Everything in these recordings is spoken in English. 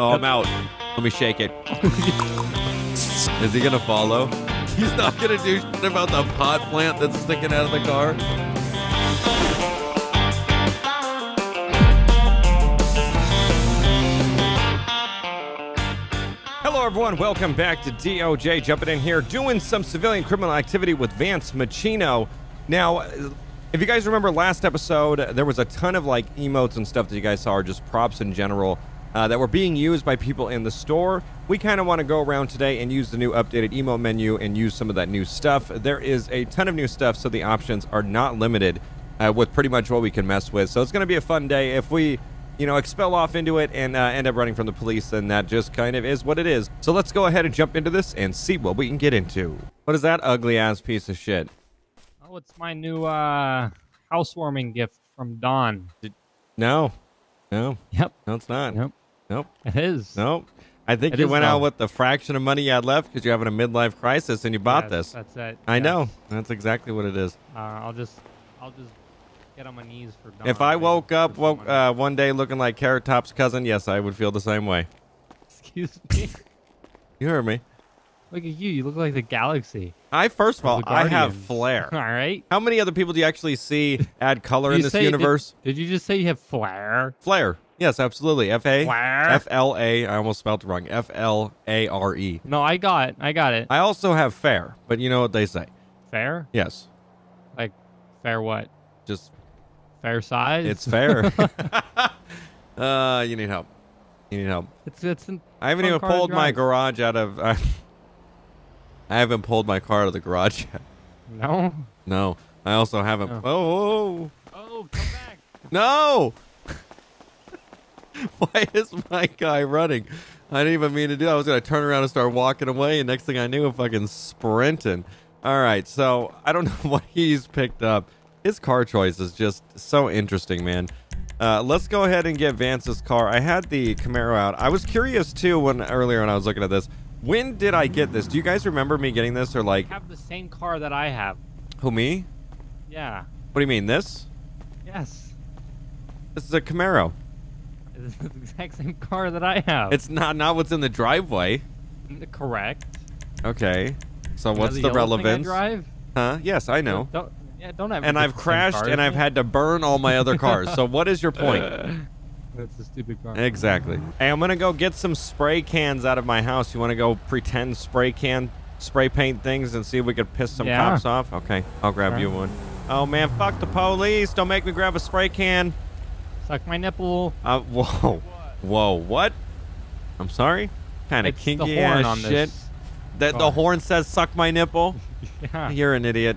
Oh, I'm out. Let me shake it. Is he gonna follow? He's not gonna do shit about the pot plant that's sticking out of the car. Hello, everyone. Welcome back to DOJ. Jumping in here, doing some civilian criminal activity with Vance Machino. Now, if you guys remember last episode, there was a ton of like emotes and stuff that you guys saw, or just props in general, uh, that were being used by people in the store. We kind of want to go around today and use the new updated emote menu and use some of that new stuff. There is a ton of new stuff, so the options are not limited uh, with pretty much what we can mess with. So it's going to be a fun day. If we you know, expel off into it and uh, end up running from the police, then that just kind of is what it is. So let's go ahead and jump into this and see what we can get into. What is that ugly ass piece of shit? Oh, it's my new uh, housewarming gift from Dawn. No, no, Yep, no, it's not. Yep. Nope, it is. nope. I think It you went out with the fraction of money you had left because you're having a midlife crisis and you bought this. That's it. I know. That's exactly what it is. Uh, I'll just, I'll just get on my knees for Dawn. if I woke up woke, uh, one day looking like Carrot Top's cousin, yes, I would feel the same way. excuse me. You heard me. Look at you. You look like the galaxy. I first of all, I have flair. All right. How many other people do you actually see add color in this say- universe? Did, you just say you have flair? Flair. Yes, absolutely. F A Flair? F L A. I almost spelled it wrong. F L A R E. No, I got, it. I got it. I also have fair, but you know what they say. Fair? Yes, Like, fair what? just Fair size? it's fair. uh, you need help. You need help. it's, it's. I haven't even pulled my garage out of. I haven't pulled my car out of the garage yet. no. No, I also haven't. Oh. Oh, Oh, come back. no! Why is my guy running? I didn't even mean to do. that. I was gonna turn around and start walking away, and next thing I knew, I'm fucking sprinting. All right, so I don't know what he's picked up. His car choice is just so interesting, man. Uh, let's go ahead and get Vance's car. I had the Camaro out. I was curious too when earlier when I was looking at this. When did I get this? Do you guys remember me getting this or like have the same car that I have. who me? Yeah. What do you mean this? Yes. This is a Camaro. It's the exact same car that I have. It's not not what's in the driveway. correct. Okay. So what's the the I relevance? drive? Huh? Yes, I know. Don't, yeah, don't have. And I've crashed and I've had to burn all my other cars. So what is your point? That's a stupid car. Exactly. Hey, I'm gonna go get some spray cans out of my house. You want to go pretend spray can, spray paint things and see if we could piss some Yeah. cops off? Okay, I'll grab Okay. you one. Oh man, fuck the police! Don't make me grab a spray can. Suck my nipple. Uh, whoa, whoa, what? I'm sorry. Kind of kinky the horn ass on shit. this. That the horn says "suck my nipple." Yeah. You're an idiot,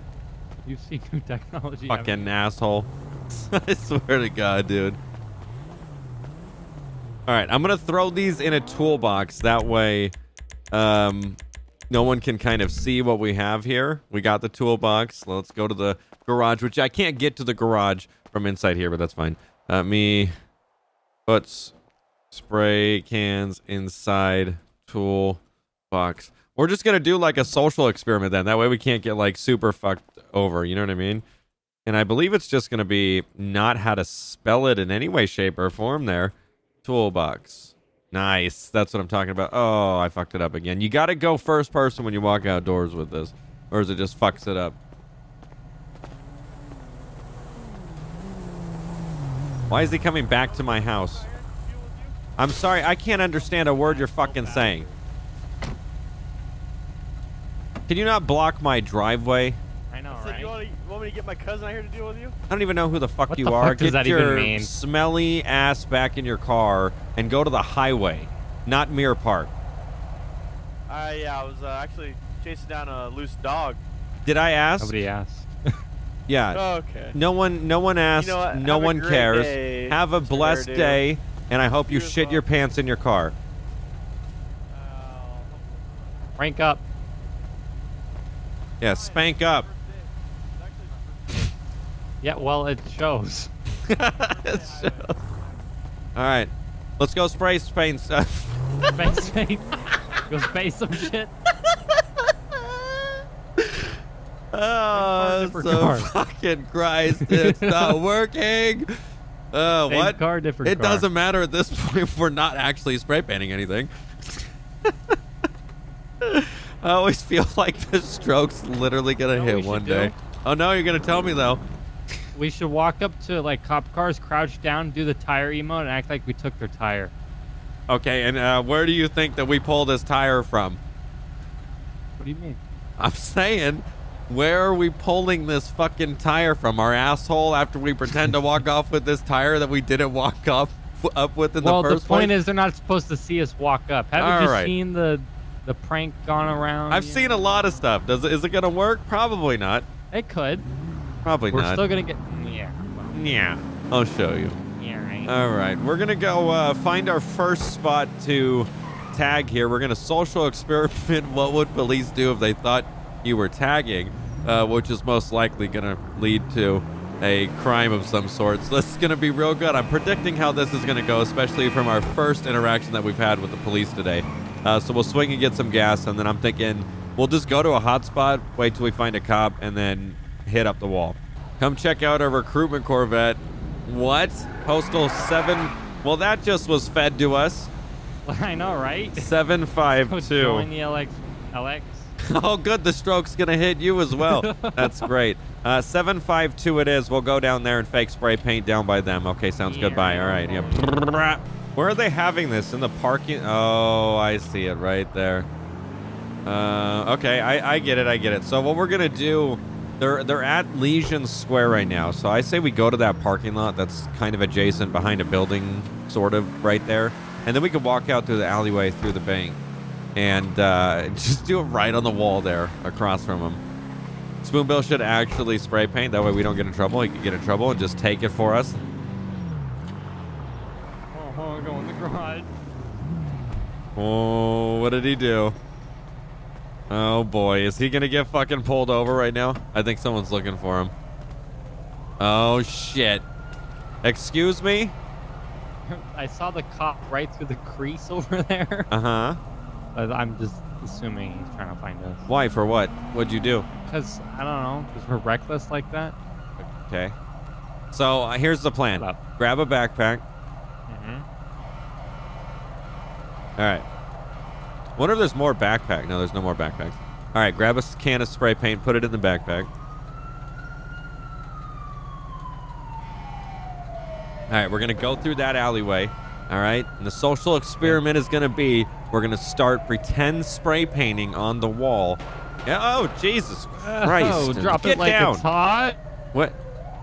You've seen new technology. fucking asshole. I swear to God, dude. All right, I'm gonna throw these in a toolbox. That way, um, no one can kind of see what we have here. We got the toolbox. Let's go to the garage, which I can't get to the garage from inside here, but that's fine. Uh, me puts spray cans inside toolbox. We're just gonna do like a social experiment then. That way we can't get like super fucked over. You know what I mean? And I believe it's just gonna be not how to spell it in any way, shape, or form. There, toolbox. Nice. That's what I'm talking about. Oh, I fucked it up again. You got to go first person when you walk outdoors with this, or is it just fucks it up? Why is he coming back to my house? I'm sorry, I can't understand a word you're fucking saying. Can you not block my driveway? I Said, right? you, want, you want me to get my cousin out here to deal with you? I don't even know who the fuck What you the are. fuck does Get that even your mean? smelly ass back in your car and go to the highway, not Mirror Park. Uh, yeah, I was uh, actually chasing down a loose dog. Did I ask? Nobody asked. Yeah. Okay. No one. No one asked. You know? No Have one cares. day, Have a Mr. blessed Hairdo. day, and I hope you You as shit your pants in your car. Rank up. Yeah, spank up. Yeah, well, it shows. All right, let's go spray paint stuff. Space paint. Go space some shit. Oh, so cars. fucking Christ, it's not working. Uh, Same what? car, different it car. doesn't matter at this point. We're not actually spray painting anything. I always feel like the stroke's literally gonna know hit one do? day. Oh no, you're gonna tell me though. We should walk up to like cop cars, crouch down, do the tire emote, and act like we took their tire. Okay, and uh, where do you think that we pull this tire from? What do you mean? I'm saying, where are we pulling this fucking tire from? Our asshole after we pretend to walk off with this tire that we didn't walk off up with in well, the the, first point place? is they're not supposed to see us walk up. Haven't All you right. seen the the prank gone around? I've seen a lot of stuff. Does it, is it gonna work? Probably not. It could. Probably We're not. still gonna get. Yeah. yeah, I'll show you. Yeah. Right. All right, we're gonna go uh, find our first spot to tag here. We're gonna social experiment. What would police do if they thought you were tagging? Uh, which is most likely gonna lead to a crime of some sort. So this is gonna be real good. I'm predicting how this is gonna go, especially from our first interaction that we've had with the police today. Uh, so we'll swing and get some gas, and then I'm thinking we'll just go to a hot spot, wait till we find a cop, and then hit up the wall. Come check out our recruitment Corvette. What? Postal 7. Well, that just was fed to us. I know, right? 752. Join the LX. LX. Oh, good. The stroke's going to hit you as well. That's great. Uh, 752 it is. We'll go down there and fake spray paint down by them. Okay, sounds good. Bye. All right. Yeah. Where are they having this? In the parking? Oh, I see it right there. Uh, okay, I, I get it. I get it. So what we're going to do, they're, they're at Legion Square right now. So I say we go to that parking lot that's kind of adjacent behind a building, sort of right there. And then we could walk out through the alleyway through the bank and uh, just do it right on the wall there across from them. Spoonbill should actually spray paint. That way we don't get in trouble. He could get in trouble and just take it for us. Oh, oh, go in the garage. Oh, what did he do? Oh boy, is he gonna get fucking pulled over right now? I think someone's looking for him. Oh shit. Excuse me? I saw the cop right through the crease over there. Uh huh. But I'm just assuming he's trying to find us. Why? For what? What'd you do? Because, I don't know, because we're reckless like that. Okay. So uh, here's the plan grab a backpack. Mm-hmm. All right. Wonder if there's more backpack. No, there's no more backpacks. All right, grab a can of spray paint, put it in the backpack. All right, we're gonna go through that alleyway. All right, and the social experiment is gonna be we're gonna start pretend spray painting on the wall. Oh Jesus Christ! Oh, drop Get it like down. it's hot. What?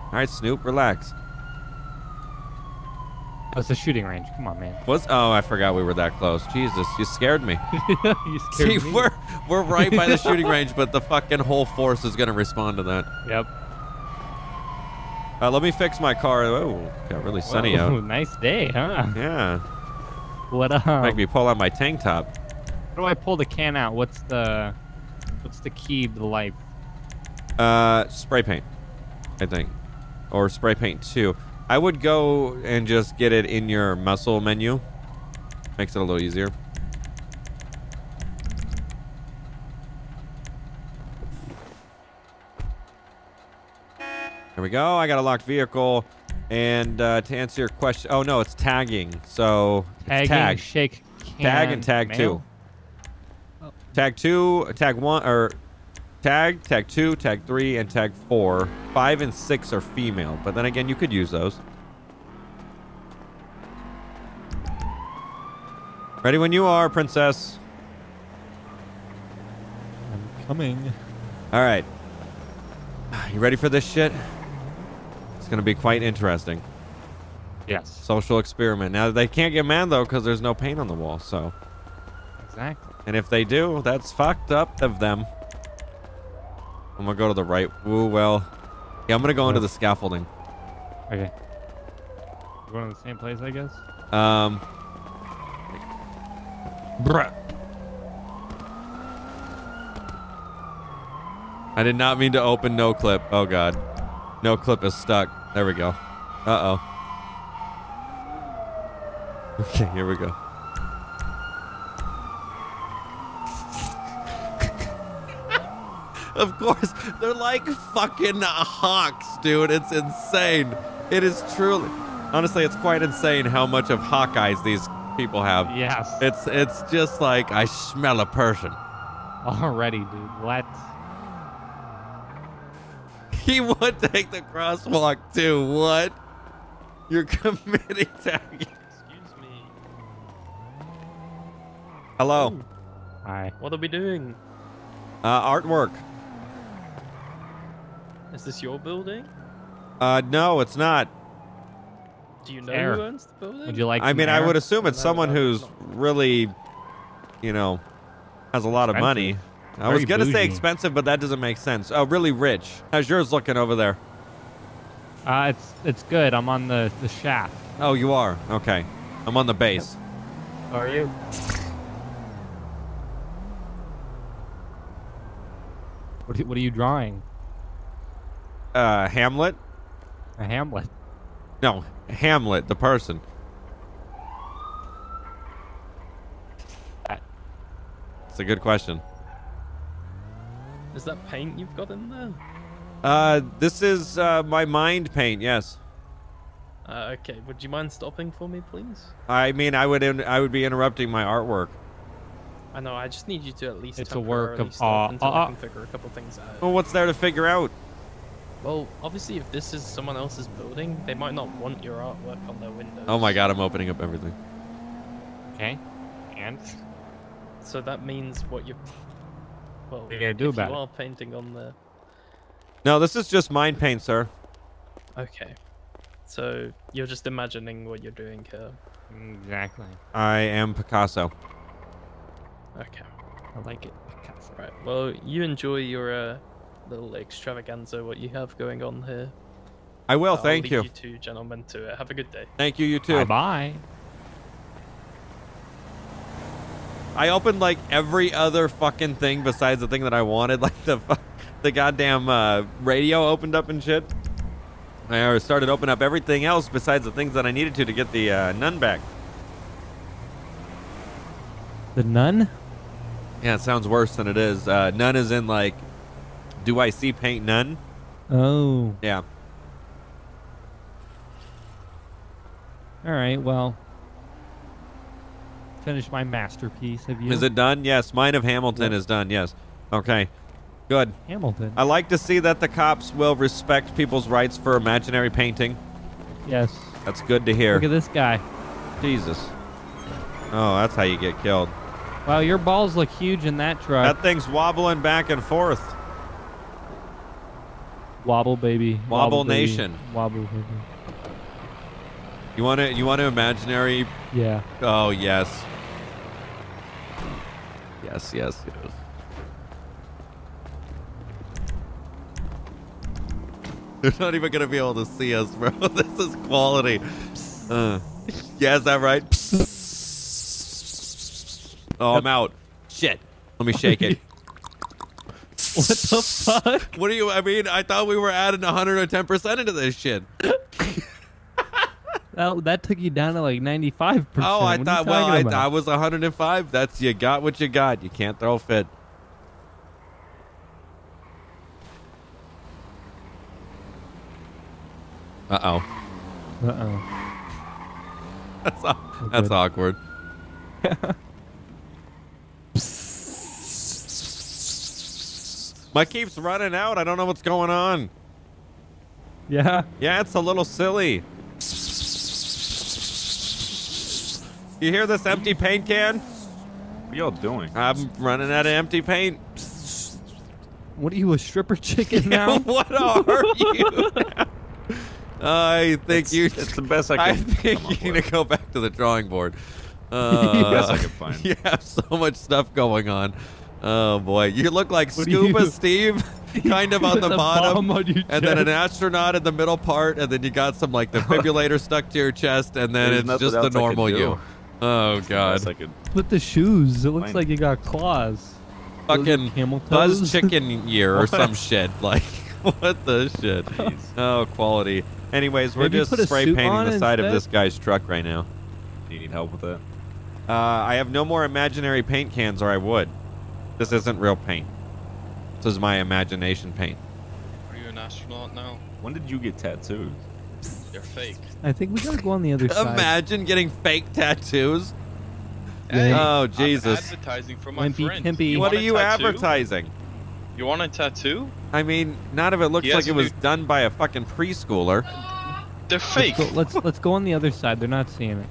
All right, Snoop, relax. Oh, it's a shooting range. Come on, man. What's? Oh, I forgot we were that close. Jesus, you scared me. you scared See, me. we're we're right by the shooting range, but the fucking whole force is gonna respond to that. Yep. Uh, let me fix my car. Oh, got really sunny Whoa, out. Nice day, huh? Yeah, What up? make me pull out my tank top. How do I pull the can out? What's the what's the key to life? Uh, spray paint, I think, or spray paint two. I would go and just get it in your muscle menu. Makes it a little easier. There we go. I got a locked vehicle. And uh, to answer your question, oh no, it's tagging. So Tagging, tag, shake can. tag, and tag two. mail? Tag two, tag one, or tag, tag two, tag three, and tag four. Five and six are female, but then again, you could use those. Ready when you are, princess. I'm coming. All right. You ready for this shit? It's gonna be quite interesting. Yes. Social experiment. Now they can't get mad though because there's no paint on the wall. So, Exactly. and if they do, that's fucked up of them. I'm gonna go to the right. Ooh, well. Yeah, I'm gonna go into the scaffolding. Okay. We're going to the same place, I guess. Um. Bruh. I did not mean to open no clip. Oh god. No clip is stuck. There we go. Uh oh. Okay, here we go. Of course, they're like fucking hawks, dude. It's insane. It is truly. Honestly, it's quite insane how much of Hawkeyes these people have. Yes. It's it's just like I smell a person. Already, dude. What? He would take the crosswalk too. What? You're committing tagging. Excuse me. Hello. Hi. What are we doing? Uh, artwork. Is this your building? Uh, no, it's not. Do you know Air. who owns the building? Would you like? I some mean, I would assume it's No, someone no, who's no. really, you know, has a lot of money. I was gonna say expensive, but that doesn't make sense. Oh, really rich. How's yours looking over there? Uh, it's it's good. I'm on the the shaft. Oh, you are. Okay. I'm on the base. How are you? What are, what are you drawing? Uh, Hamlet? A Hamlet. No, Hamlet, the person. That- It's a good question. Is that paint you've got in there? Uh, this is uh, my mind paint. Yes. Uh, okay. Would you mind stopping for me, please? I mean, I would in, I would be interrupting my artwork. I know. I just need you to at least It's a work temporarily of stop art. until Uh, I uh. can figure a couple things out. Well, what's there to figure out? Well, obviously, if this is someone else's building, they might not want your artwork on their windows. Oh my God, I'm opening up everything. Okay. And So that means what you. Well, What are you gonna do if about you it? are painting on the. No, this is just mind paint, sir. Okay. So you're just imagining what you're doing here. exactly. I am Picasso. Okay. I like it. Picasso. Right. Well, you enjoy your uh, little extravaganza, what you have going on here. I will. I'll thank you. You two gentlemen to it. Have a good day. Thank you. You too. Bye bye. I opened like every other fucking thing besides the thing that I wanted, like the fu- the goddamn uh, radio opened up and shit. I started opening up everything else besides the things that I needed to to get the uh, nun back. The nun. Yeah, it sounds worse than it is. Uh, nun is in like, do I see paint none? Oh. Yeah. All right. Well. Finish my masterpiece. Have you? Is it done? Yes. Mine of Hamilton is done. Yes. Okay. Good. Hamilton? I like to see that the cops will respect people's rights for imaginary painting. yes. That's good to hear. Look at this guy. Jesus. Oh, that's how you get killed. Wow, your balls look huge in that truck. That thing's wobbling back and forth. Wobble baby. Wobble baby. Nation. Wobble baby. You want to? You want to imaginary? Yeah. Oh yes. Yes, yes, yes. They're not even gonna be able to see us, bro. this is quality. Uh, yeah, is that right? Oh, I'm out. Shit. Let me shake it. What the fuck? What do you? I mean, I thought we were adding 110% into this shit. That, that took you down to like 95%. Oh, I What thought. Well, I? I was 105. That's you got what you got. You can't throw a fit. Uh oh. Uh-oh. That's Oh, that's awkward. My keeps running out. I don't know what's going on. Yeah. Yeah, it's a little silly. You hear this empty paint can? What are y'all doing? I'm running out of empty paint. What are you, a stripper chicken now? what are you? I think It's, you. it's the best I can. I can think come you need to go back to the drawing board. Uh, Best I could find. You have so much stuff going on. Oh boy, you look like What Scuba Steve, kind of on the bottom, on your and then an astronaut in the middle part, and then you got some like the defibrillator stuck to your chest, and then There's it's just the else I could normal you. Oh It's the best god, I could. With the shoes, it looks Fine. like you got claws. fucking camel Buzz? Chicken year or some shit. Like what the shit? Oh, quality. Anyways, we're Maybe just spray painting the side of this guy's truck right now. Do you need help with that? Uh, I have no more imaginary paint cans, or I would. This isn't real paint. This is my imagination paint. Are you an astronaut now? When did you get tattoos? They're fake. I think we gotta go on the other side. Imagine getting fake tattoos. Hey, Oh, I'm Jesus. advertising for my Wimpy friend. Timpy. You What are you tattoo? advertising? You want a tattoo? I mean, not if it looks He like it was done by a fucking preschooler. They're fake. Let's go, let's let's go on the other side. They're not seeing it.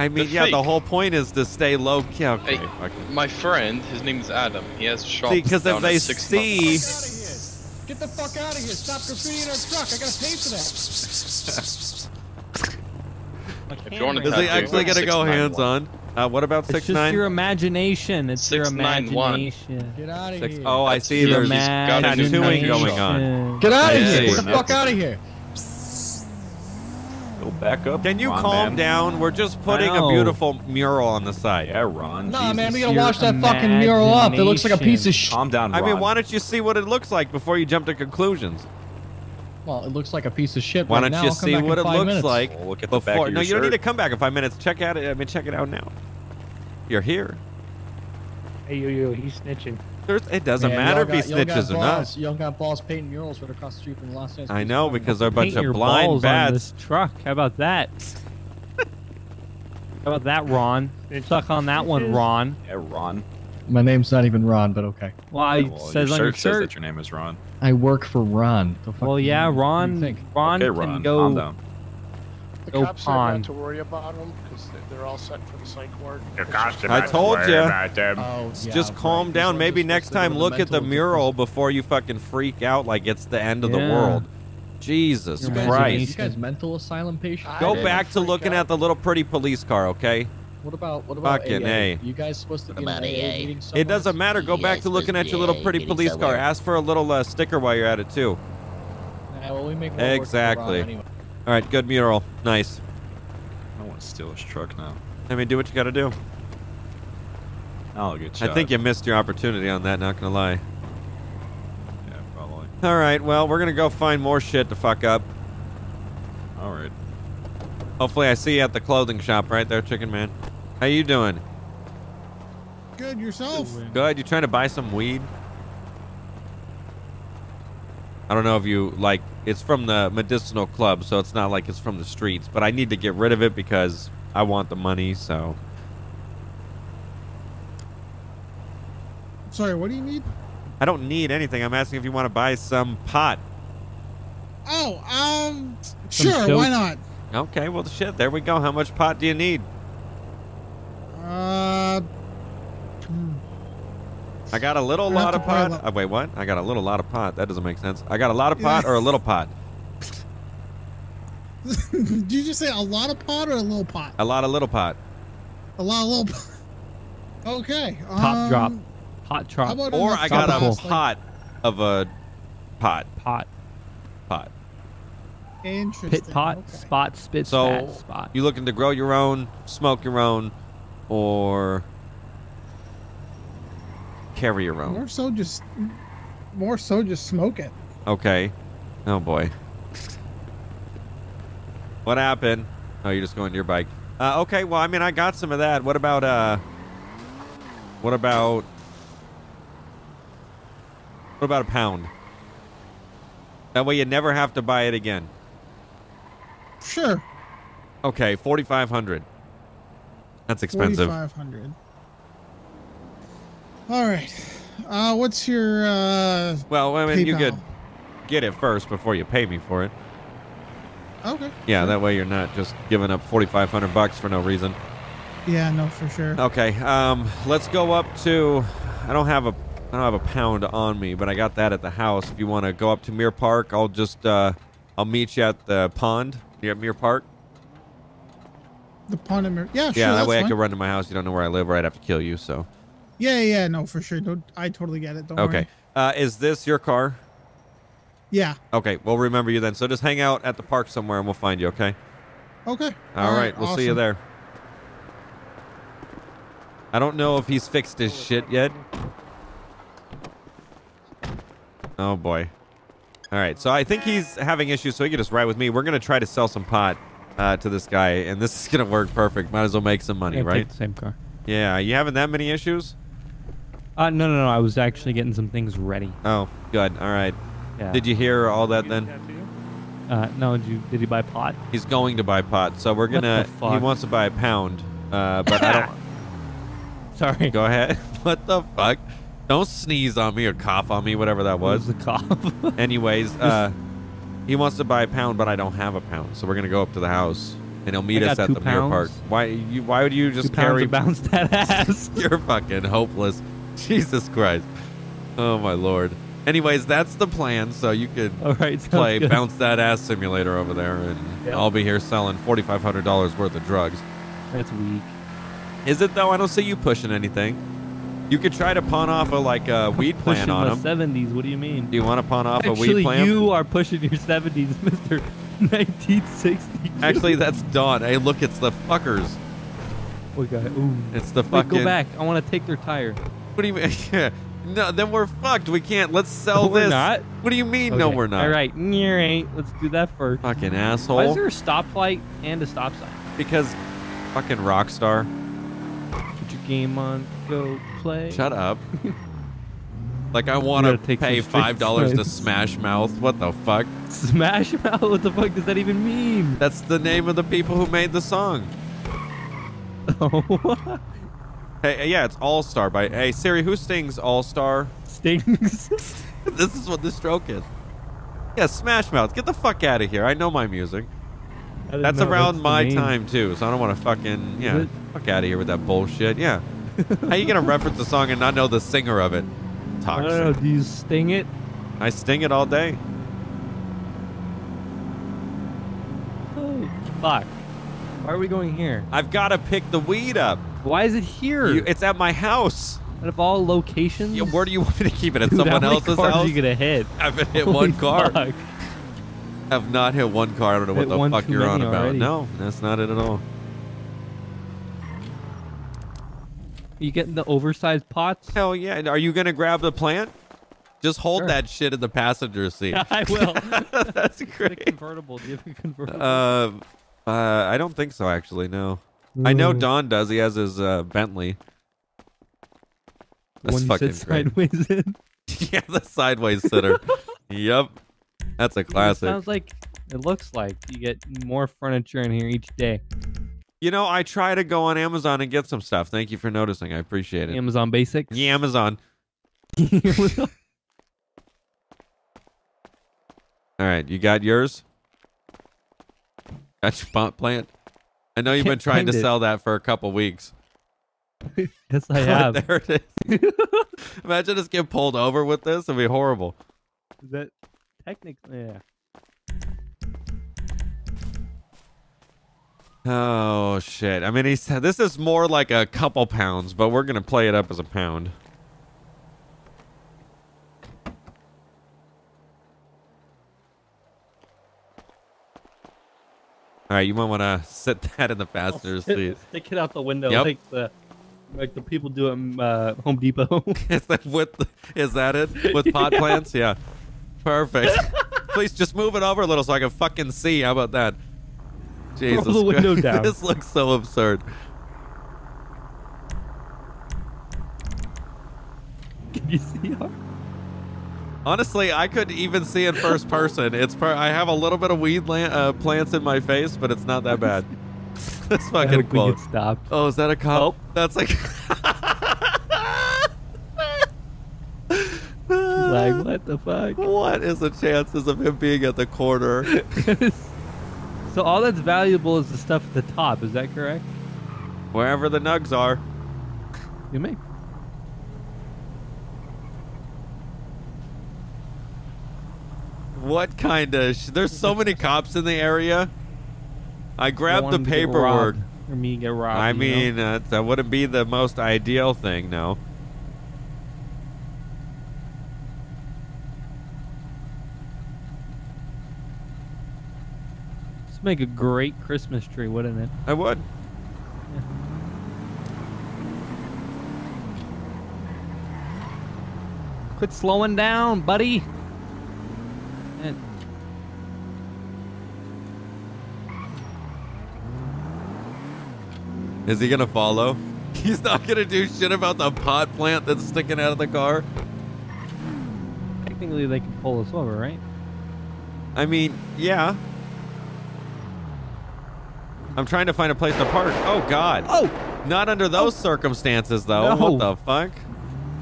I mean, They're yeah, the whole point is to stay low key. Okay, Hey, fuck. My friend, his name is Adam. He has shops See, because if down they at six see, months. Get the fuck out of here. Stop graffiti in our truck. I gotta pay for that. If you want a is he actually gonna go hands on? Uh, what about It's six just nine? your imagination. It's your 691. imagination. Get out of Six, here. oh, I see. There's He's a new tattooing going on. Get out I of here. Get the fuck out of here. Go back up. Can you Ron, calm man. down? We're just putting a beautiful mural on the side. Yeah, Ron. Nah, man, we gotta wash that fucking mural up. It looks like a piece of shit. Calm down, Ron. I mean, why don't you see what it looks like before you jump to conclusions? Well, it looks like a piece of shit. Why right don't now. you I'll come see back in what it five looks minutes. like Well, look at the back before? of no, you don't need to come back in five minutes. Check out it. I mean, check it out now. You're here. Hey, yo, yo, he's snitching. There's, it doesn't Man, matter y'all if he y'all got snitches or not. balls. Y'all got balls painting murals right across the street from Los Angeles. I know because they're a bunch of blind balls on bats. this truck. How about that? How about that, Ron? Suck on that one, Ron. Yeah, Ron. My name's not even Ron, but okay. Why Well, says your on your shirt says that your name is Ron. I work for Ron. Well, yeah, what do you Ron. think? Ron okay, can Ron. go. Calm down. The Go cops pond. not to worry about them because they're all set for the psych ward. It's just- I told you. Oh, yeah, Just calm right. down. Maybe next time look at the mental mural before you fucking freak out like it's the end of the world. Jesus You guys, Christ. you guys mental asylum patients? Go back to looking out. at the little pretty police car, okay? What about what about Fucking AA? A. You guys supposed to be in about AA AA? It doesn't matter. Go back to looking at your little pretty meeting police car. Ask for a little uh, sticker while you're at it too. Nah, well, we make more work Exactly. Ron anyway. All right, good mural. Nice. I want to steal his truck now. I mean, do what you got to do. I'll get I think you missed your opportunity on that. Not gonna lie. Yeah, probably. All right. Well, we're gonna go find more shit to fuck up. All right. Hopefully, I see you at the clothing shop right there, Chicken Man. How you doing? Good yourself. Good. You trying to buy some weed? I don't know if you like. It's from the medicinal club, so it's not like it's from the streets. But I need to get rid of it because I want the money. So Sorry, what do you need? I don't need anything. I'm asking if you want to buy some pot. Oh, um, Some sure, dope. why not? Okay. Well, shit. There we go. How much pot do you need? Uh, I got a little We'll lot of pot. up. Uh, wait, what? I got a little lot of pot. That doesn't make sense. I got a lot of pot or a little pot? did you just say a lot of pot or a little pot? A lot of little pot. A lot of little pot. Okay. Top um, drop. Hot drop. Or I got a Topical. pot of a pot. Pot. Pot. Interesting. Pit pot. okay. Spot. Spit. So spat, spot. you looking to grow your own, smoke your own, or carry your own? More so, just more so, just smoke it. Okay. Oh boy. What happened? Oh, you're just going to your bike. Uh, okay. Well, I mean, I got some of that. What about uh? What about? What about a pound? That way you never have to buy it again. Sure. Okay, forty five hundred. That's expensive. Forty-five hundred. All right. Uh, what's your uh? Well, I mean, you PayPal? could get it first before you pay me for it. Okay. Yeah, that way you're not just giving up forty five hundred bucks for no reason. Yeah, no, for sure. Okay, um, let's go up to. I don't have a. I don't have a pound on me, but I got that at the house. If you want to go up to Mirror Park, I'll just. Uh, I'll meet you at the pond. You at Mirror Park? The pond and mir- Yeah, sure. yeah, that way I fine. can run to my house. You don't know where I live, or I'd have to kill you. So. Yeah, yeah, no, for sure. Don't, I totally get it. Don't Okay. worry. Uh, is this your car? Yeah. Okay, we'll remember you then. So just hang out at the park somewhere, and we'll find you. Okay. Okay. All right, we'll see you there. I don't know if he's fixed his shit yet. Oh boy. All right, so I think he's having issues, so he can just ride with me. We're gonna try to sell some pot uh, to this guy, and this is gonna work perfect. Might as well make some money, Yeah, right? same car. Yeah. You having that many issues? Uh, no, no, no. I was actually getting some things ready. Oh, good. All right. Yeah. Did you hear all that then? Uh, no, did, you, did he buy pot? He's going to buy pot, so we're What the gonna. He fuck? wants to buy a pound, uh, but I don't. Sorry. Go ahead. what the fuck? Don't sneeze on me or cough on me, whatever that was. was a cough. Anyways, uh, he wants to buy a pound, but I don't have a pound, so we're gonna go up to the house, and he'll meet I us at two the Mirror Park. Why you? Why would you just pounds carry? to bounce that ass. You're fucking hopeless. Jesus Christ. Oh my lord. Anyways, that's the plan. So you could All right. play good. bounce that ass simulator over there, and Yep. I'll be here selling forty five hundred dollars worth of drugs. That's weak. Is it though? I don't see you pushing anything. You could try to pawn off a like a weed plan Pushing on the him. seventies. What do you mean? Do you want to pawn off a weed Actually, plan? you are pushing your seventies, Mister. 1960. Actually, that's Dawn. Hey, look, it's the fuckers. Okay. Ooh. It's the Wait, go back. I want to take their tire. What do you mean? no, then we're fucked. We can't. Let's sell we're this. not. What do you mean? No, we're not. All right. Right. Let's do that first. Fucking Why asshole. is there a stoplight and a stop sign? Because fucking Rockstar. Put your game on. Go play. Shut up. like I want gotta pay five dollars to. Smash Mouth. What the fuck? Smash Mouth. What the fuck does that even mean? That's the name of the people who made the song. Oh, Hey, yeah, it's All Star by. Hey Siri, who stings All Star? stings. this is what the stroke is. Yeah, Smash Mouth. Get the fuck out of here. I know my music. That's around the my time too, so I don't want to fucking yeah. Fuck out of here with that bullshit. Yeah. How you gonna reference the song and not know the singer of it? I don't know. Do you sting it? I sting it all day. Fuck. Why are we going here? I've got to pick the weed up. Why is it here? You, it's at my house. Out of all locations? Yeah, where do you want me to keep it? At Dude, someone else's cars house? Are you gonna hit? I haven't hit Holy one car. fuck. Have not hit one car. I don't know what the fuck you're on about. already. No, that's not it at all. You getting the oversized pots? Hell yeah. Are you gonna grab the plant? Just hold Sure. that shit in the passenger seat. I will. that's great. convertible. Do you have a convertible? Uh, uh, I don't think so. Actually, no. I know Mm. Don does. He has his uh, Bentley. That's one you fucking sit great. sideways in. yeah, the sideways sitter. yep, that's a It classic. sounds like it looks like you get more furniture in here each day. You know, I try to go on Amazon and get some stuff. Thank you for noticing. I appreciate it. Amazon Basics. Yeah, Amazon. All right, you got yours? Got your pot plant? I know you've been trying to it. sell that for a couple weeks. yes, I have. there it is. Imagine us get pulled over with this. It'd be horrible. Is that technically? Yeah. Oh shit! I mean, he said this is more like a couple pounds, but we're gonna play it up as a pound. All right, you might want to set that in the passenger seat. Stick it out the window Yep. like the like the people do at uh, Home Depot. is that with? The, is that it with pot plants? Yeah, perfect. Please just move it over a little so I can fucking see. How about that? Jesus, the window Christ. down. this looks so absurd. Can you see? Our- Honestly, I could even see in first person. It's per- I have a little bit of weed lan- uh, plants in my face, but it's not that bad. That's fucking cool. get. Oh, is that a cop? Oh. That's like. Like what the fuck? what is the chances of him being at the corner? so all that's valuable is the stuff at the top. Is that correct? Wherever the nugs are. You may. What kind of? Sh- There's so many cops in the area. I grabbed the him to get paperwork. Or me get robbed. I you know? mean, uh, that wouldn't be the most ideal thing, no. This make a great Christmas tree, wouldn't it? I would. Quit slowing down, buddy. And Is he gonna follow? He's not gonna do shit about the pot plant that's sticking out of the car. technically, they can pull us over, right? I mean, yeah. I'm trying to find a place to park. Oh God. Oh, Not under oh! those circumstances, though. No. What the fuck?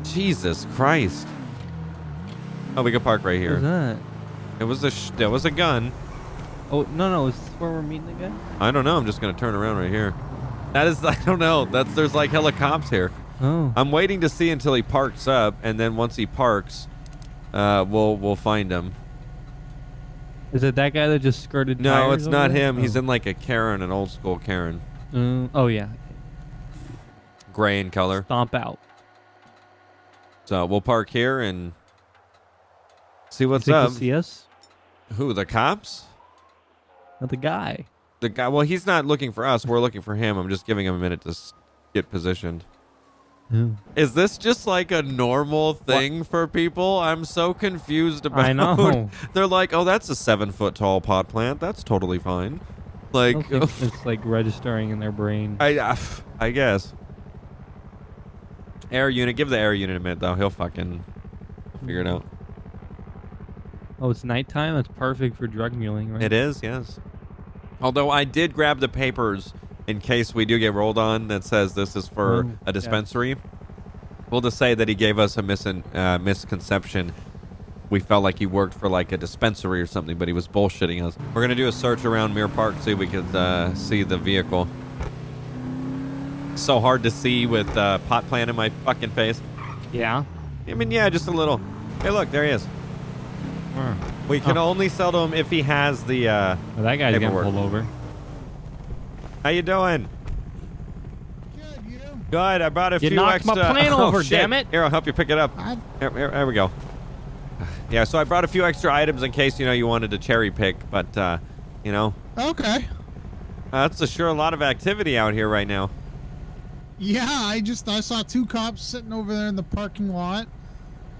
Jesus Christ. Oh, we could park right here. what was that? It was a sh- there was a gun. Oh no no, is this where we're meeting again? I don't know. I'm just gonna turn around right here. That is, I don't know. That's there's like hella cops here. Oh. I'm waiting to see until he parks up, and then once he parks, uh, we'll we'll find him. Is it that guy that just skirted? No, it's not there? him. He's Oh. in like a Karen, an old school Karen, Uh, oh yeah. gray in color. Stomp out. So we'll park here and see what's up. see us? Who? The cops? Not the guy. The guy. Well, he's not looking for us. We're looking for him. I'm just giving him a minute to get positioned. Is this just like a normal thing for people? I'm so confused about. I know. They're like, oh, that's a seven foot tall pot plant. That's totally fine. Like, it's like registering in their brain. I, uh, I guess. Air unit. Give the air unit a minute though. He'll fucking figure it out. Oh, it's nighttime. That's perfect for drug muling, right? It is, yes. Although I did grab the papers in case we do get rolled on that says this is for Oh, a dispensary. We'll just say that he gave us a mis- uh, misconception. We felt like he worked for like a dispensary or something, but he was bullshitting us. We're gonna do a search around Mirror Park, see if we could uh, see the vehicle. So hard to see with uh, pot plant in my fucking face. Yeah. I mean, yeah, just a little. Hey, look, there he is. Where? We can Oh. only sell to him if he has the. Uh, Well, that guy's getting pulled over. How you doing? Good, you? Good. I brought a You few knocked my extra. plane Oh, over, shit. damn it. Here, I'll help you pick it up. I, Here, here, there we go. Yeah, so I brought a few extra items in case you know you wanted to cherry pick, but uh, you know okay. uh, that's a sure a lot of activity out here right now. Yeah, I just I saw two cops sitting over there in the parking lot.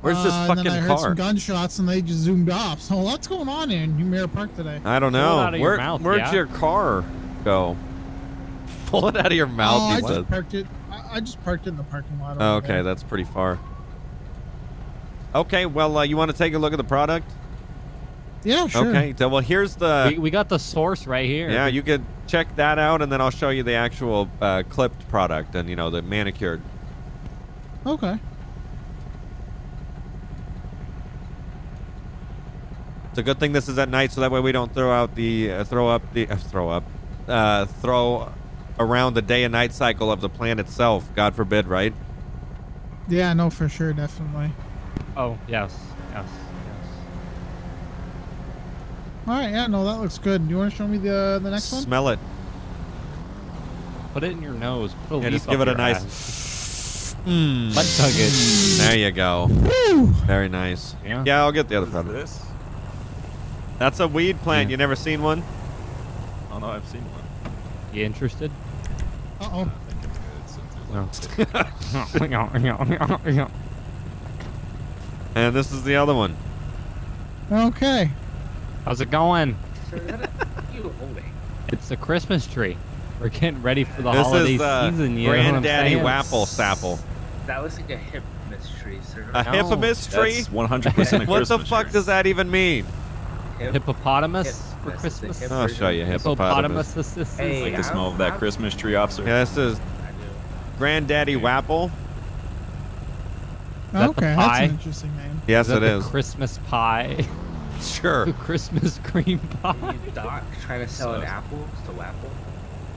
Where's this Uh, fucking and then I heard car? some gunshots and they just zoomed off. So what's going on in New Mirror Park today? I don't know. out of your Where, mouth, where'd yeah? your car go? Pull it out of your mouth. oh, I says. just parked it. I, I just parked it in the parking lot. Oh, okay, there. that's pretty far. Okay, well, uh, you want to take a look at the product? Yeah, sure. Okay, so well, here's the. we, we got the source right here. Yeah, you could check that out, and then I'll show you the actual uh, clipped product and you know the manicured. Okay. It's a good thing this is at night, so that way we don't throw out the uh, throw up the uh, throw up uh, throw around the day and night cycle of the plant itself. God forbid, right? Yeah, no, for sure, definitely. Oh yes, yes, yes. All right, yeah, no, that looks good. Do you want to show me the the next one? Smell it. Put it in your nose. Put a Yeah, leaf just give up it a nice. ass. Mm. Butt tug it. There you go. Woo! Very nice. Yeah. Yeah, I'll get the other product. This? That's a weed plant. Yeah. You never seen one? Oh no, I've seen one. You interested? Uh oh. I think it's No. And this is the other one. Okay. How's it going? It's the Christmas tree. We're getting ready for the this holiday is uh, season. You know what I'm Granddaddy saying? Wapple Sapple. That looks like a hip mystery, sir. A No. hippomus tree? That's 100% a What the fuck tree. does that even mean? Hip- Hippopotamus hip- for Christmas. hip I'll show you hippopotamus. Hippopotamus. Hey, Like the smell don't- of that I- Christmas tree, officer. Yeah, this is I. Granddaddy Wapple. Oh, that the okay, that's an interesting name. Yes, is that it the is. Christmas pie. Sure. the Christmas cream pie. You doc trying to sell an apple to Wapple?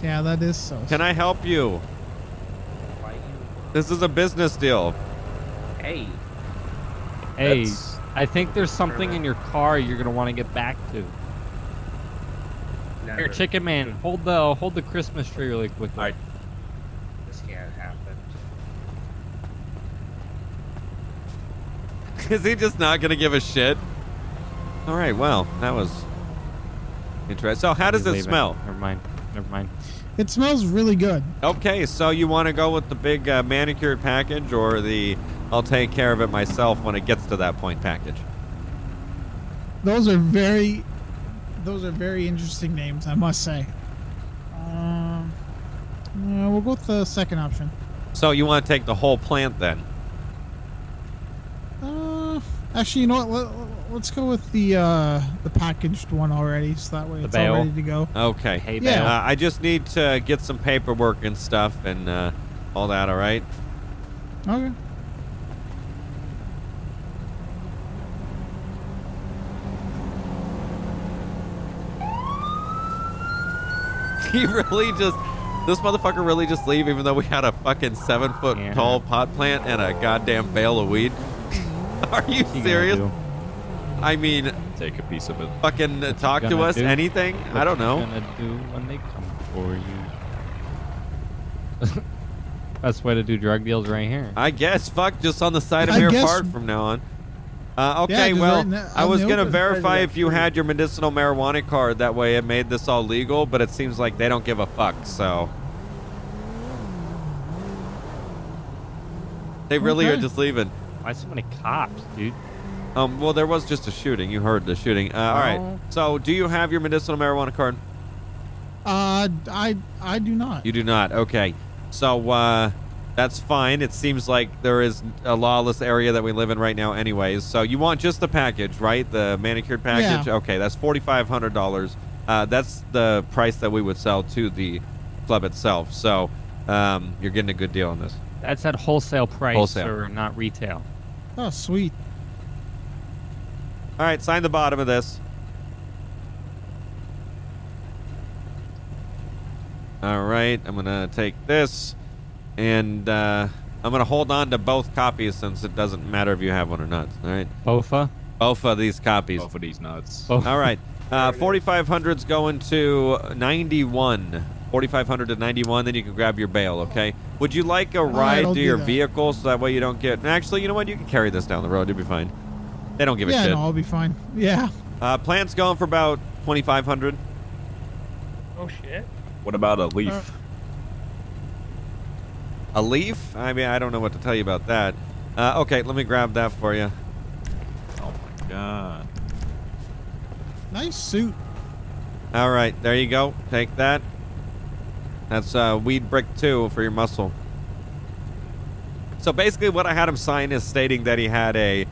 Yeah, that is so. Can I help you? You? This is a business deal. Hey, Hey, That's- I think there's something in your car you're gonna want to get back to. never. Here, Chicken Man, hold the hold the Christmas tree really quick. Alright. This can't happen. Is he just not gonna give a shit? All right. Well, that was interesting. So, how does it Leave smell? Never mind. Never mind. It smells really good. Okay, so you want to go with the big uh, manicured package or the I'll take care of it myself when it gets to that point package? Those are very, those are very interesting names, I must say. Um, uh, we'll go with the second option. So you want to take the whole plant then? Uh, actually, you know what? Let, let's go with the uh the packaged one already, so that way The it's bale? all ready to go. Okay. Hey, Yeah. bale. Uh, I just need to get some paperwork and stuff and uh, all that. All right. Okay. He really just. This motherfucker really just leave, even though we had a fucking seven foot Yeah. tall pot plant and a goddamn bale of weed. Are you What you serious? do? I mean, Take a piece of it. fucking uh, talk to us. do? Anything? I don't you know. Gonna do when they come for you. Best way to do drug deals right here. I guess. Fuck, just on the side of I Mirror Park from now on. Uh, Yeah, well, right I was gonna verify if you had your medicinal marijuana card. That way, it made this all legal. But it seems like they don't give a fuck. So they really are just leaving. Why so many cops, dude? Um, well, there was just a shooting. You heard the shooting. Uh, All right. Oh. So, do you have your medicinal marijuana card? Uh, I I do not. You do not. Okay. So, uh, that's fine. It seems like there is a lawless area that we live in right now, anyways. So, you want just the package, right? The manicured package. Yeah. Okay, that's forty-five hundred dollars. Uh, that's the price that we would sell to the club itself. So, um, you're getting a good deal on this. That's at wholesale price Wholesale. or not retail. Oh, sweet. All right, sign the bottom of this. All right, I'm gonna take this, and uh, I'm gonna hold on to both copies since it doesn't matter if you have one or not. All right, Bofa? both of these copies. Both of these nuts. Bofa. All right, uh, 4,500's going to 91. 4,500 to 91, then you can grab your bale. Okay. Would you like a ride I'll to your that. vehicle so that way you don't get? Actually, you know what? You can carry this down the road. You'll be fine. They don't give a yeah, shit. no, I'll be fine. Yeah. Uh, plant's going for about 2,500. Oh shit. What about a leaf? Uh, A leaf? I mean, I don't know what to tell you about that. Uh, okay, let me grab that for you. oh my god. Nice suit. All right, there you go. Take that. That's uh, weed brick two for your muscle. So basically, what I had him sign is stating that he had a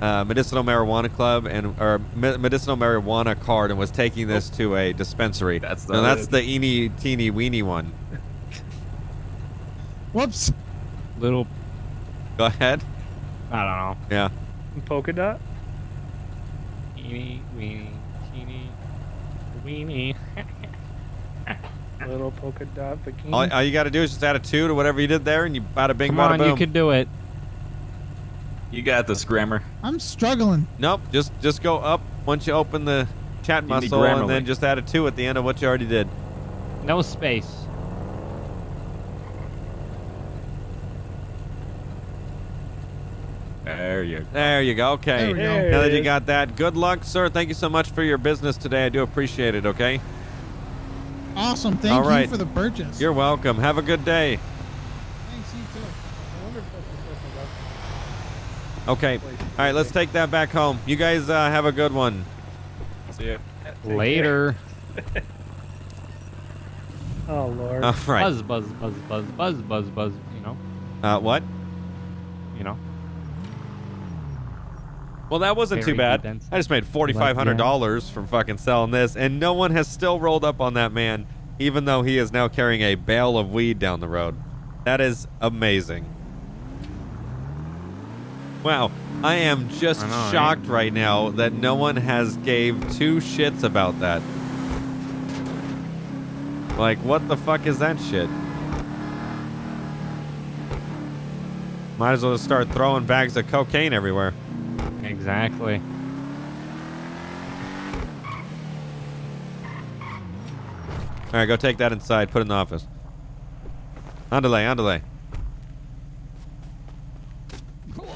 uh, medicinal marijuana club and or me- medicinal marijuana card and was taking this to a dispensary. That's the no, that's the eeny teeny weeny one. Whoops. Little, Go ahead. I don't know. Yeah. Polka dot. Teeny, weeny, teeny, weeny. Little polka dot bikini. All, all you got to do is just add a two to whatever you did there, and you bada bing, Come bada on, boom. you can do it. You got this, Grammar. I'm struggling. Nope, just just go up once you open the chat You muscle, and then just add a two at the end of what you already did. No space. There you go. There you go. Okay. There we go. There Now that you got that, good luck, sir. Thank you so much for your business today. I do appreciate it. Okay. Awesome. Thank All right. you for the purchase. You're welcome. Have a good day. Thanks, you too. I wonder if this is supposed to Okay. All right, let's take that back home. You guys uh, have a good one. See ya. Later. Oh lord. All right. Buzz, buzz, buzz, buzz, buzz, buzz, buzz. You know, Uh, what? you know. Well, that wasn't too bad. I just made forty-five hundred dollars from fucking selling this, and no one has still rolled up on that man, even though he is now carrying a bale of weed down the road. That is amazing. Wow, I am just I know, right? shocked right now that no one has gave two shits about that. Like, what the fuck is that shit? Might as well just start throwing bags of cocaine everywhere. Exactly. All right, go take that inside. Put it in the office. On delay, on delay.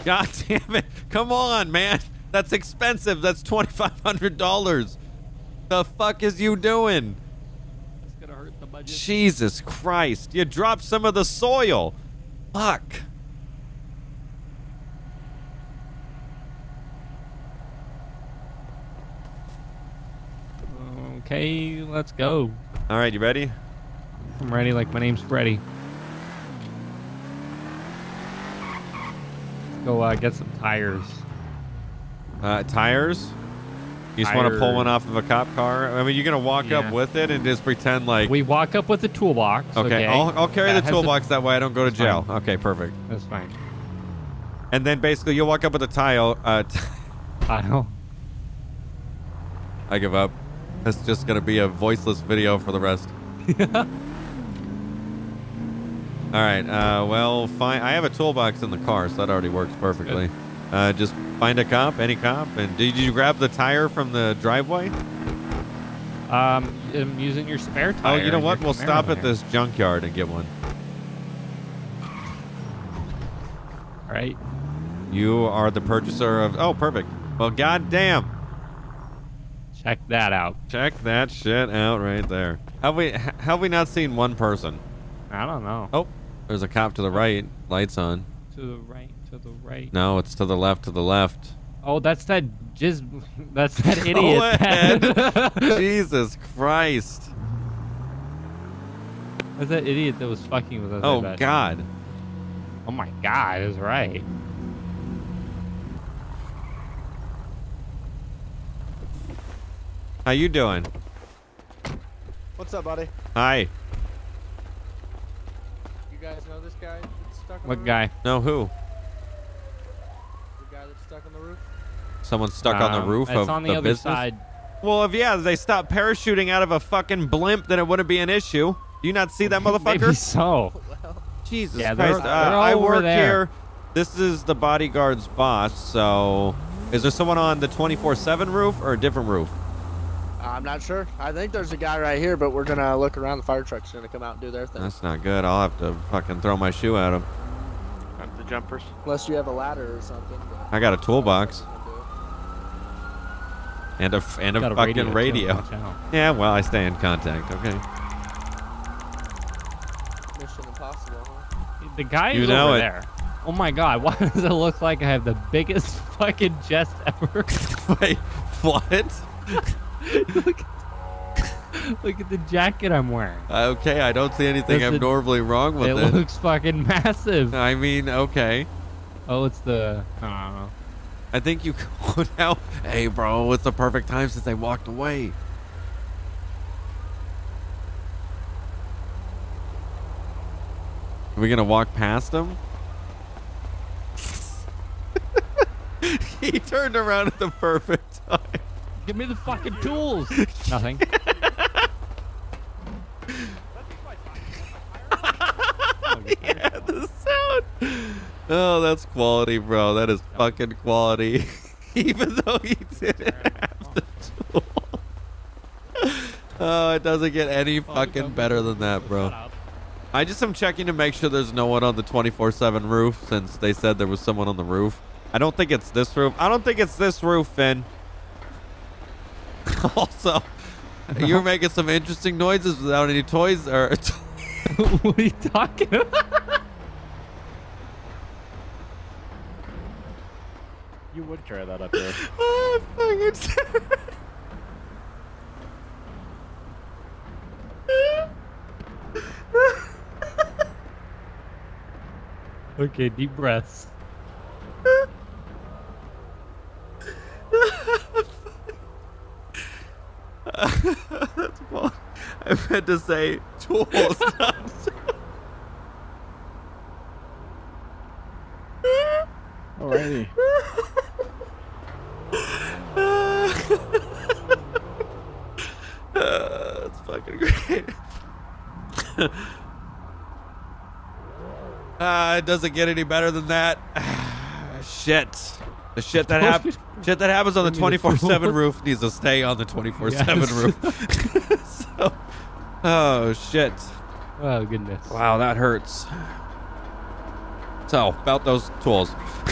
God damn it. Come on, man. That's expensive. That's $2,500. The fuck is you doing? It's gonna hurt the budget. Jesus Christ. You dropped some of the soil. Fuck. Okay, let's go. All right, you ready? I'm ready. Like my name's Freddy. Let's go uh, get some tires. Uh, tires. You just want to pull one off of a cop car? I mean, you're gonna walk Yeah. up with it and just pretend like. We walk up with the toolbox. okay, Okay, I'll, I'll carry That the toolbox that way I don't go to That's jail. fine. Okay, perfect. That's fine. And then basically you'll walk up with a tile. Uh, Tile. I give up. It's just gonna be a voiceless video for the rest. All right. Uh, well, fine. I have a toolbox in the car, so that already works perfectly. Uh, just find a cop, any cop, and did you grab the tire from the driveway? Um, I'm using your spare tire. Oh, you know what? We'll stop at this junkyard and get one. All right. You are the purchaser of. Oh, perfect. Well, goddamn. Check that out. Check that shit out right there. Have we have we not seen one person? I don't know. Oh, there's a cop to the right. Lights on. To the right. To the right. No, it's to the left. To the left. Oh, that's that jizz. That's that idiot. Jesus Christ. That's that idiot that was fucking with us. Oh. God. Oh my God, is right. How you doing? What's up, buddy? Hi. You guys know this guy that's stuck on What guy? No, who? The guy that's stuck on the roof? Someone stuck on the Um, roof it's of on the, the other business. side. Well, if yeah, they stopped parachuting out of a fucking blimp, then it wouldn't be an issue. Do you not see that motherfucker? Maybe motherfucker? so. Jesus Yeah, they're- Christ! they're uh, I work there. here. This is the bodyguard's boss. So, is there someone on the 24/7 roof or a different roof? I'm not sure. I think there's a guy right here, but we're gonna look around. The fire truck's gonna come out and do their thing. That's not good. I'll have to fucking throw my shoe at him. the jumpers. Unless you have a ladder or something. but- I got a toolbox and a f- and a a fucking radio, radio. too. Watch out. Yeah, well, I stay in contact. Okay. Mission Impossible, huh? The guy You is know over it. there. Oh my God! Why does it look like I have the biggest fucking chest ever? Wait, what? Look, look at the jacket I'm wearing. Okay, I don't see anything Does it- abnormally wrong with it it. looks fucking massive. I mean, okay. Oh, it's the. I don't know. I think you now. Hey, bro, it's the perfect time since they walked away. Are we gonna walk past him? he turned around at the perfect time. Give me the fucking tools. Nothing. yeah, the sound. Oh, that's quality, bro. That is fucking quality. Even though he didn't have the tool. oh, it doesn't get any fucking better than that, bro. I just am checking to make sure there's no one on the 24/7 roof since they said there was someone on the roof. I don't think it's this roof. I don't think it's this roof, Finn. also, you're making some interesting noises without any toys or what are you talking about? You would carry that up there. oh, fucking Okay, deep breaths. That's fun. I meant to say tools. Alrighty. Uh, That's fucking great. uh, it doesn't get any better than that. shit. The shit that happens. Shit that happens on the Bring me the 24/7 roof needs to stay on the 24/7 Yes. roof. so, oh shit. Oh goodness. Wow, that hurts. So, about those tools.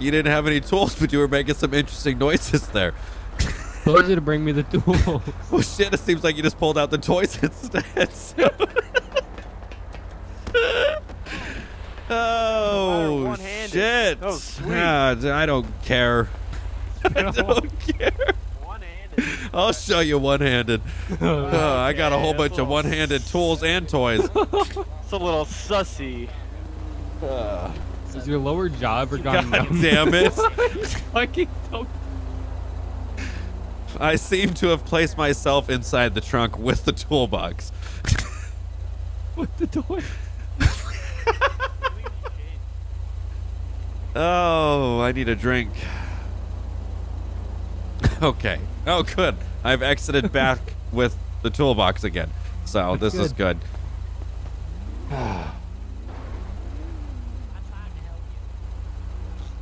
you didn't have any tools, but you were making some interesting noises there. Told you to bring me the tools. Well, shit, it seems like you just pulled out the toys instead. so- oh, one-handed. shit. Oh, sweet. Ah, d- I don't care. I don't care. I'll show you one-handed. Oh, I got a whole bunch of one-handed tools and toys. It's a little sussy. Uh, Has your lower jaw ever gone God numb? damn it. Fucking don't. I seem to have placed myself inside the trunk with the toolbox. With the toy. Oh, I need a drink. Okay. Oh, good. I've exited back with the toolbox again. So this is good.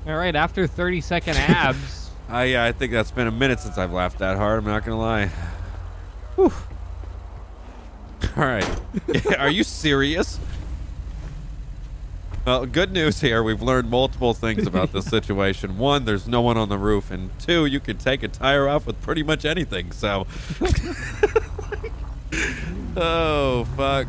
All right, after 30 second abs. I yeah, I think that's been a minute since I've laughed that hard. I'm not gonna lie. Whew. All right. Are you serious? Well, good news here. We've learned multiple things about this situation. One, there's no one on the roof, and two, you can take a tire off with pretty much anything. So, oh fuck,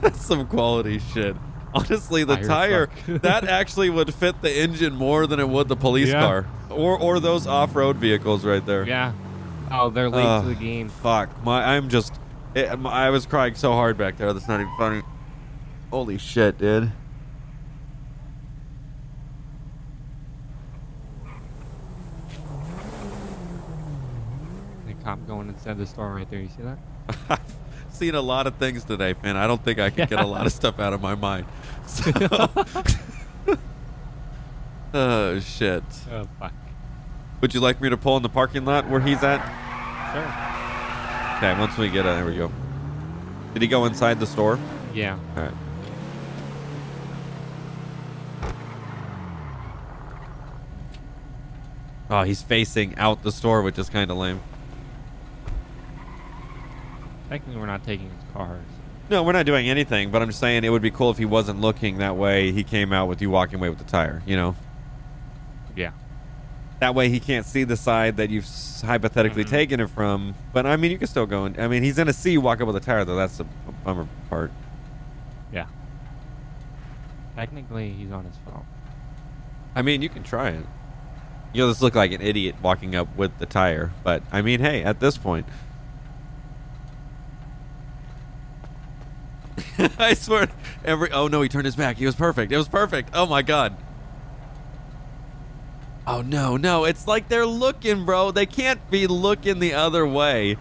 that's some quality shit. Honestly, the Tire tire that actually would fit the engine more than it would the police Yeah. car or or those off-road vehicles right there. Yeah. Oh, they're late Uh, to the game. Fuck, my I'm just it, I was crying so hard back there. That's not even funny. Holy shit, dude. The cop going inside the store right there. You see that? I've seen a lot of things today, man. I don't think I can get a lot of stuff out of my mind. So- oh shit. Oh fuck. Would you like me to pull in the parking lot where he's at? Sure. Okay, once we get it, there we go. Did he go inside the store? Yeah. All right. Oh, he's facing out the store, which is kind of lame. Technically, we're not taking his cars. No, we're not doing anything, but I'm just saying it would be cool if he wasn't looking that way. He came out with you walking away with the tire, you know? Yeah. That way he can't see the side that you've hypothetically Mhm. taken it from. But I mean, you can still go in. I mean, he's going to see you walk up with a tire, though. That's the bummer part. Yeah. Technically, he's on his phone. I mean, you can try it. You'll just look like an idiot walking up with the tire. But I mean, hey, at this point, I swear, every oh no, he turned his back. He was perfect. It was perfect. Oh my god. Oh no, no, it's like they're looking, bro. They can't be looking the other way.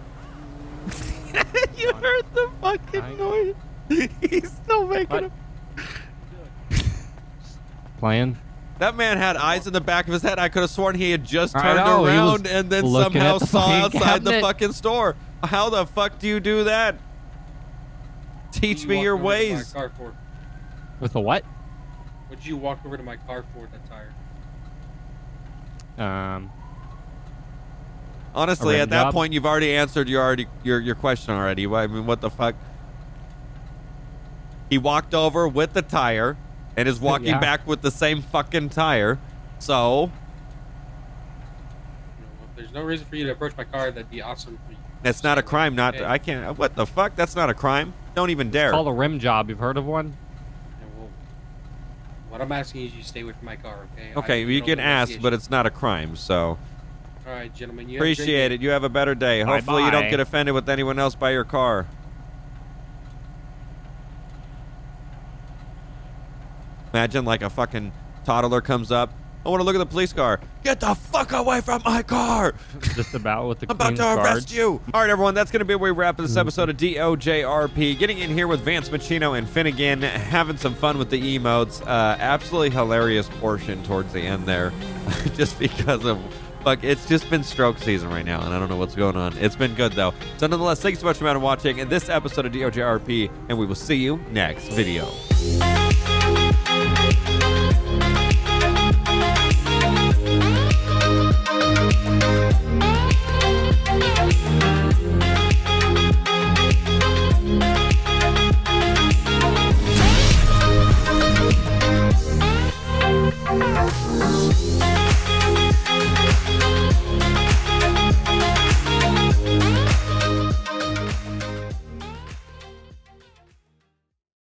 you heard the fucking noise. He's still making a Playing. That man had eyes in the back of his head. I could have sworn he had just turned know, around and then somehow the saw fucking outside the fucking store. How the fuck do you do that? Teach me your ways. car for? With a what? What'd you walk over to my car for that tire? Um. Honestly, at that job? point, you've already answered your already your your question already. I mean, what the fuck? He walked over with the tire and is walking Yeah. back with the same fucking tire. So, if there's no reason for you to approach my car, that'd be awesome for you. it's not a crime not to, I can't. What the fuck? That's not a crime. Don't even dare. Called a rim job. You've heard of one? Yeah, well, what I'm asking is you stay away from my car, okay? Okay, don't you can ask, but it's not a crime. So. All right, gentlemen. You have a great Appreciate day. it. You have a better day. Hopefully, you don't get offended with anyone else by your car. Imagine like a fucking toddler comes up. I want to look at the police car. Get the fuck away from my car! Just about with the I'm about to arrest you. All right, everyone. That's going to be where we wrap this episode of DOJRP. Getting in here with Vance Machino and Finnegan, having some fun with the emotes. Uh, absolutely hilarious portion towards the end there, just because of. Fuck, it's just been stroke season right now, and I don't know what's going on. It's been good though. So nonetheless, thanks so much for watching this episode of DOJRP, and we will see you next video.